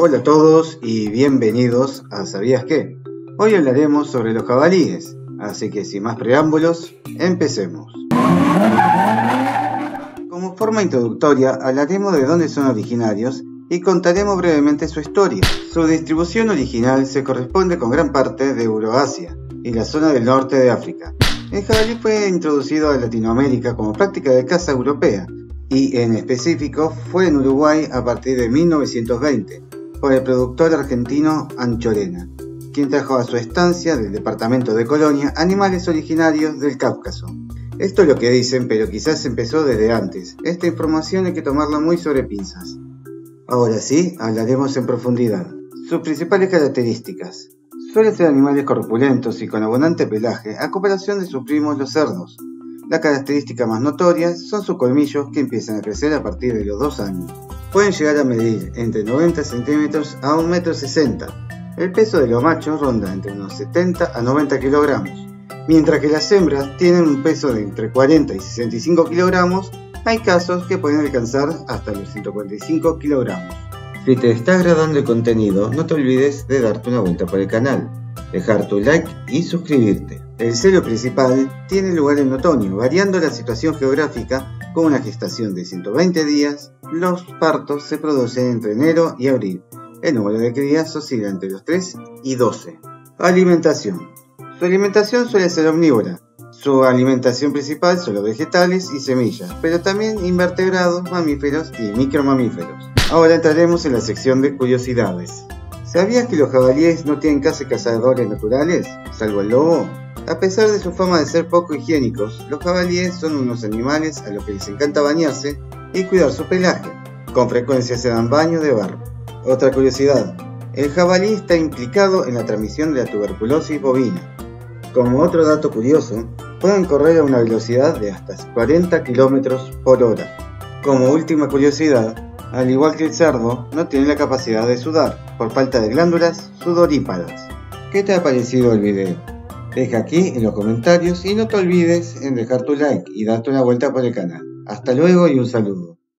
Hola a todos y bienvenidos a ¿Sabías qué? Hoy hablaremos sobre los jabalíes, así que sin más preámbulos, empecemos. Como forma introductoria hablaremos de dónde son originarios y contaremos brevemente su historia. Su distribución original se corresponde con gran parte de Euroasia y la zona del norte de África. El jabalí fue introducido a Latinoamérica como práctica de caza europea y en específico fue en Uruguay a partir de 1920 por el productor argentino Anchorena, quien trajo a su estancia del departamento de Colonia animales originarios del Cáucaso. Esto es lo que dicen, pero quizás empezó desde antes. Esta información hay que tomarla muy sobre pinzas. Ahora sí, hablaremos en profundidad. Sus principales características. Suelen ser animales corpulentos y con abundante pelaje, a comparación de sus primos los cerdos. La característica más notoria son sus colmillos que empiezan a crecer a partir de los 2 años. Pueden llegar a medir entre 90 centímetros a 1,60 m. El peso de los machos ronda entre unos 70 a 90 kilogramos. Mientras que las hembras tienen un peso de entre 40 y 65 kilogramos hay casos que pueden alcanzar hasta los 145 kilogramos. Si te está agradando el contenido, no te olvides de darte una vuelta por el canal, dejar tu like y suscribirte. El celo principal tiene lugar en otoño, variando la situación geográfica con una gestación de 120 días. Los partos se producen entre enero y abril. El número de crías oscila entre los 3 y 12. Alimentación. Su alimentación suele ser omnívora, su alimentación principal son los vegetales y semillas, pero también invertebrados, mamíferos y micromamíferos. Ahora entraremos en la sección de curiosidades. ¿Sabías que los jabalíes no tienen casi cazadores naturales, salvo el lobo? A pesar de su fama de ser poco higiénicos, los jabalíes son unos animales a los que les encanta bañarse y cuidar su pelaje. Con frecuencia se dan baños de barro. Otra curiosidad, el jabalí está implicado en la transmisión de la tuberculosis bovina. Como otro dato curioso, pueden correr a una velocidad de hasta 40 km por hora. Como última curiosidad, al igual que el cerdo, no tiene la capacidad de sudar por falta de glándulas sudoríparas. ¿Qué te ha parecido el video? Deja aquí en los comentarios y no te olvides en dejar tu like y darte una vuelta por el canal. Hasta luego y un saludo.